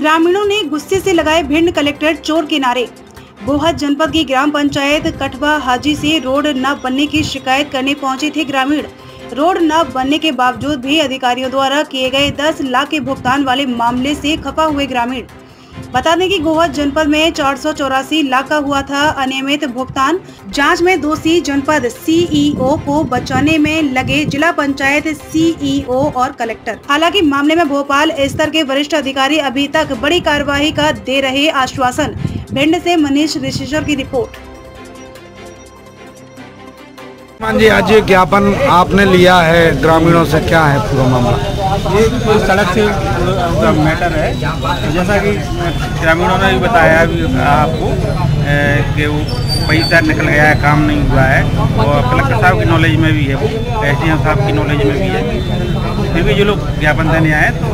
ग्रामीणों ने गुस्से से लगाए भिंड कलेक्टर चोर के नारे गोहद जनपद की ग्राम पंचायत कठवा हाजी से रोड न बनने की शिकायत करने पहुँचे थे ग्रामीण। रोड न बनने के बावजूद भी अधिकारियों द्वारा किए गए 10 लाख के भुगतान वाले मामले से खपा हुए ग्रामीण। बता दें कि गोवा जनपद में चार सौ चौरासी लाख का हुआ था अनियमित भुगतान। जाँच में दोषी जनपद सीईओ को बचाने में लगे जिला पंचायत सीईओ और कलेक्टर। हालाँकि मामले में भोपाल स्तर के वरिष्ठ अधिकारी अभी तक बड़ी कार्यवाही का दे रहे आश्वासन। भिंड से मनीष रिशेश्वर की रिपोर्ट। मान जी, आज ये ज्ञापन आपने लिया है, ग्रामीणों से क्या है पूरा मामला? ये कोई सड़क से का मैटर है। जैसा कि ग्रामीणों ने भी बताया आपको कि वो पैसा निकल गया है काम नहीं हुआ है। और कलेक्टर साहब की नॉलेज में भी है वो एस डी साहब की नॉलेज में भी है। फिर भी जो लोग ज्ञापन देने आए तो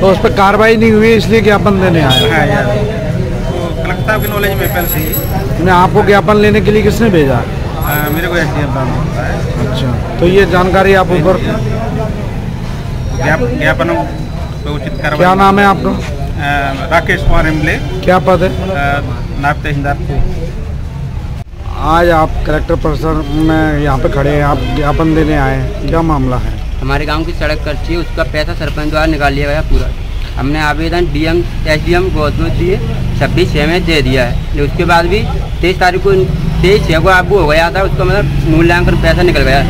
तो उस पर कार्रवाई नहीं हुई इसलिए ज्ञापन देने आए। हाँ यार। तो कलेक्टर साहब की नॉलेज में पहले से ही आपको ज्ञापन लेने के लिए किसने भेजा? आ, मेरे को एस डी एम साहब अच्छा तो ये जानकारी आप ऊपर ज्ञापनों पे उचित क्या नाम है आपका? राकेश कुमार एमले क्या पद है? नायब तहसीलदार आज आप कलेक्टर परिसर में यहाँ पे खड़े हैं आप ज्ञापन देने आए हैं। क्या मामला है? हमारे गाँव की सड़क कच्ची है उसका पैसा सरपंच द्वारा निकाल लिया गया पूरा। हमने आवेदन डीएम एसडीएम को दिए छब्बीस छः में दे दिया है। उसके बाद भी तेईस तारीख को तेईस छः को आपको हो गया था उसका मतलब मूल्यांकन पैसा निकल गया।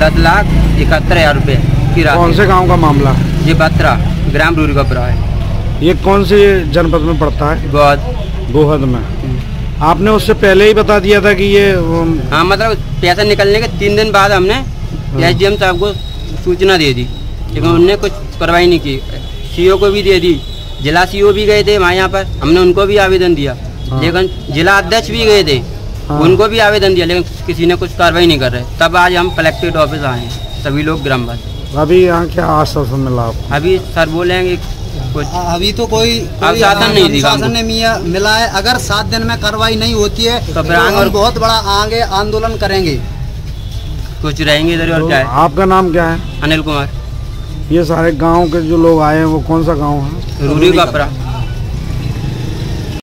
दस लाख इकहत्तर हज़ार रुपये। की कौन से गाँव का मामला? ये बत्रा ग्राम रूरी कपड़ा है। ये कौन से जनपद में पड़ता है? बहुत गोहद में। आपने उससे पहले ही बता दिया था कि ये हाँ मतलब पैसा निकलने के तीन दिन बाद हमने एस डी एम साहब को सूचना दे दी लेकिन उनने कुछ कार्रवाई नहीं की। सीओ को भी दे दी जिला सीओ भी गए थे वहाँ यहाँ पर हमने उनको भी आवेदन दिया। हाँ। लेकिन जिला अध्यक्ष भी गए थे हाँ। उनको भी आवेदन दिया लेकिन किसी ने कुछ कार्रवाई नहीं कर रहे। तब आज हम कलेक्ट्रेट ऑफ़िस आए हैं सभी लोग ग्रामवासी। अभी यहाँ क्या आश्वासन मिला आपको? अभी सर बोलेंगे कुछ। अभी तो कोई नहीं अनुशासन। नहीं मिया- मिला है। अगर सात दिन में कार्रवाई नहीं होती है तो तो फिर आगे और- बहुत बड़ा आगे आंदोलन करेंगे। कुछ रहेंगे इधर और तो क्या है? आपका नाम क्या है? अनिल कुमार। ये सारे गाँव के जो लोग आए हैं वो कौन सा गाँव है? रूरी कपड़ा